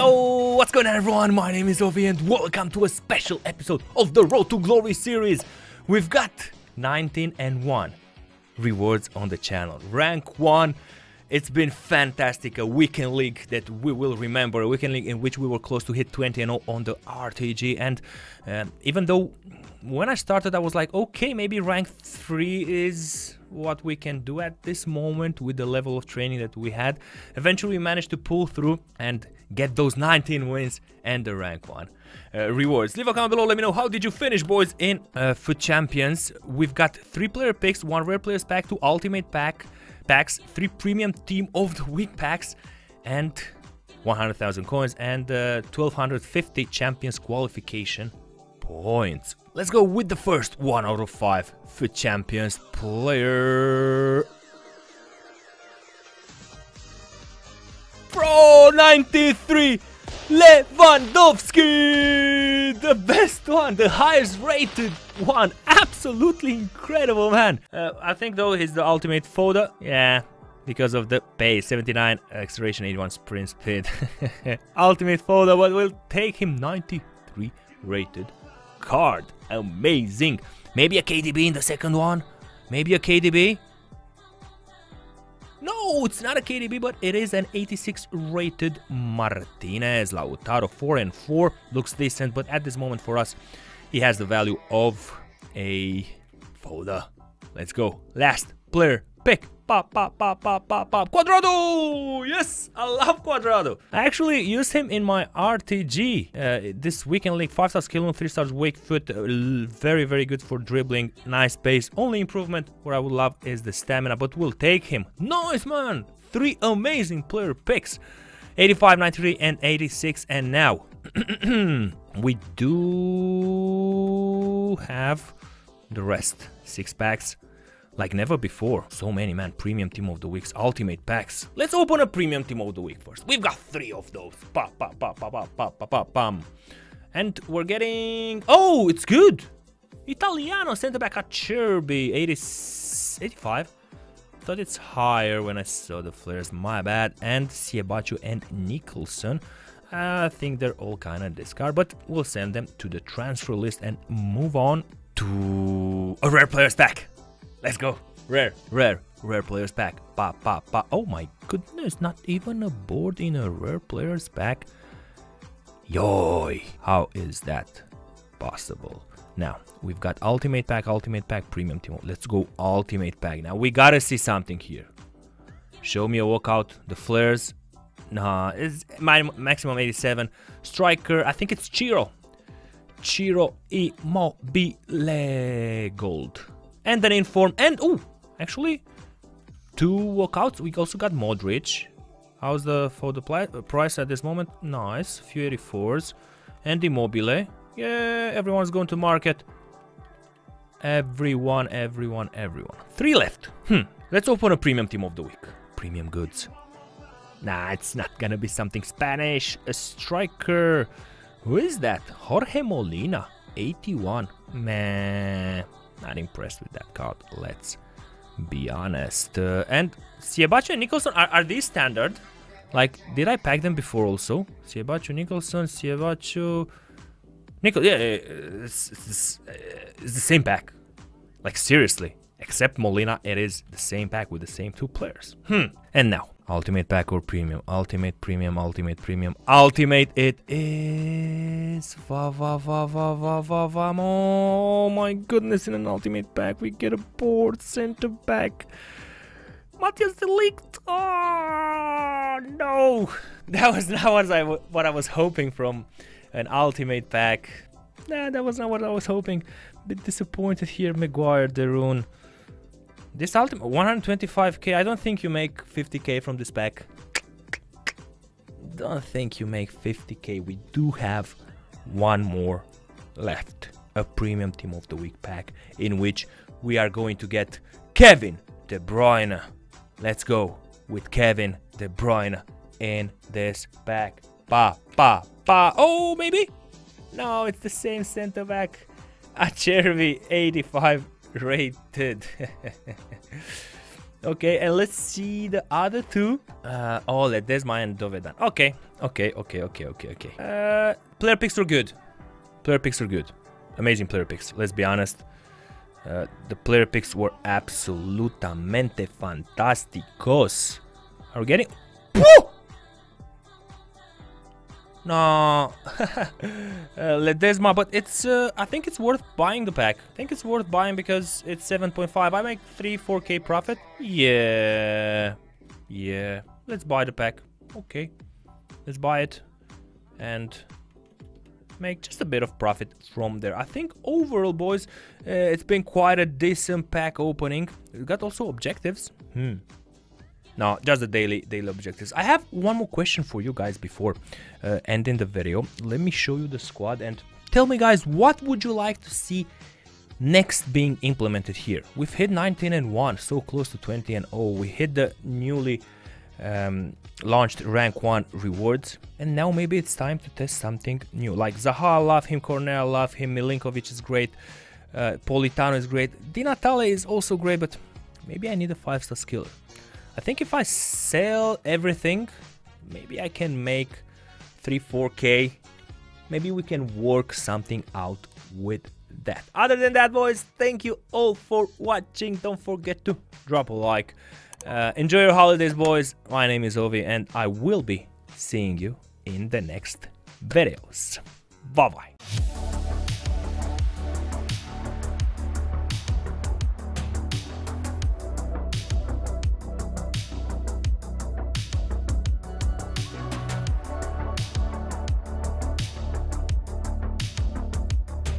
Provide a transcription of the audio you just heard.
Yo, what's going on everyone? My name is Ovi and welcome to a special episode of the Road to Glory series. We've got 19 and 1 rewards on the channel. Rank 1. It's been fantastic. A weekend league that we will remember. A weekend league in which we were close to hit 20 and 0 on the RTG. And um, even though when I started I was like, okay, maybe rank 3 is what we can do at this moment with the level of training that we had. Eventually we managed to pull through and get those 19 wins and the rank 1 uh, rewards. Leave a comment below, let me know how did you finish boys in uh, FUT Champions. We've got 3 player picks, 1 rare players pack, 2 ultimate pack packs, 3 premium team of the week packs and 100,000 coins and uh, 1250 champions qualification points. Let's go with the first one out of five FUT Champions player. Pro 93 Lewandowski! The best one, the highest rated one. Absolutely incredible, man. Uh, I think though he's the ultimate fodder. Yeah, because of the pace 79 acceleration 81 sprint speed ultimate fodder but we'll take him 93 rated card. Amazing. Maybe a KDB in the second one. Maybe a KDB. No, it's not a KDB, but it is an 86 rated Martinez. Lautaro 4 and 4. Looks decent, but at this moment for us, he has the value of a fodder. Let's go. Last player pick. Pop, pop, pop, pop, pop, pop. Cuadrado! Yes, I love Cuadrado. I actually used him in my RTG uh, this weekend league. 5 star skill, 3 stars wake foot. Uh, very, very good for dribbling. Nice pace. Only improvement what I would love is the stamina, but we'll take him. Nice, man. Three amazing player picks. 85, 93, and 86. And now we do have the rest. Six packs like never before. So many, man. Premium Team of the Weeks, Ultimate Packs. Let's open a Premium Team of the Week first. We've got three of those. Pa, pa, pa, pa, pa, pa, pa, pa, pam. And we're getting... Oh, it's good! Italiano center back Acerbi, 80, 85. Thought it's higher when I saw the flares, my bad. And Siebatcheu and Nicholson. I think they're all kind of discard, but we'll send them to the transfer list and move on to a rare players pack. Let's go. Rare, rare, rare players pack. Pa, pa, pa. Oh my goodness, not even a board in a rare players pack. Yoy, how is that possible? Now, we've got ultimate pack, ultimate pack, premium team. Let's go ultimate pack. Now, we gotta see something here. Show me a walkout, the flares. Nah, it's my maximum 87. Striker, I think it's Ciro. Ciro Immobile Gold and then inform and oh actually two walkouts we also got Modric. How's the for the price at this moment? Nice. Few 84s and Immobile. Yeah everyone's going to market. Everyone everyone everyone. Three left. Hmm. Let's open a premium team of the week. Premium goods. Nah it's not gonna be something Spanish. A striker. Who is that? Jorge Molina. 81 man not impressed with that card, let's be honest. Uh, and Siebatcheu and Nicholson, are, are these standard? Like, did I pack them before also? Siebatcheu, Nicholson, Siebatcheu... Nicol yeah, it's, it's, it's the same pack. Like, seriously. Except Molina, it is the same pack with the same two players. Hmm. And now, Ultimate pack or premium? Ultimate, premium, ultimate, premium. Ultimate it is. Va, va, va, va, va, va, va. Oh my goodness, in an ultimate pack we get a board center back. Matthijs de Ligt. Oh no. That was not what I, what I was hoping from an ultimate pack. Nah, that was not what I was hoping. Bit disappointed here. Maguire, Darun. This ultimate 125k, I don't think you make 50k from this pack. Don't think you make 50k. We do have one more left. A premium team of the week pack in which we are going to get Kevin De Bruyne. Let's go with Kevin De Bruyne in this pack. Pa, pa, pa. Oh, maybe? No, it's the same center back. Acerbi 85 rated. Okay, and let's see the other two. Uh, oh, Ledesma and Dovedan. Okay, okay, okay, okay, okay, okay. Uh, player picks were good. Player picks were good. Amazing player picks, let's be honest. Uh, the player picks were absolutamente fantásticos. Are we getting... No, uh, Ledesma, but it's, uh, I think it's worth buying the pack. I think it's worth buying because it's 7.5. I make 3, 4k profit. Yeah, yeah, let's buy the pack. Okay, let's buy it and make just a bit of profit from there. I think overall, boys, uh, it's been quite a decent pack opening. We got also objectives. Hmm. No, just the daily daily objectives. I have one more question for you guys before uh, ending the video. Let me show you the squad and tell me guys what would you like to see next being implemented here. We've hit 19 and 1, so close to 20 and 0. We hit the newly um, launched rank 1 rewards and now maybe it's time to test something new. Like Zaha, I love him, Cornell, I love him, Milinkovic is great, uh, Politano is great, Di Natale is also great, but maybe I need a 5 star skiller. I think if I sell everything, maybe I can make 3, 4k. Maybe we can work something out with that. Other than that, boys, thank you all for watching. Don't forget to drop a like. Uh, enjoy your holidays, boys. My name is Ovi, and I will be seeing you in the next videos. Bye-bye.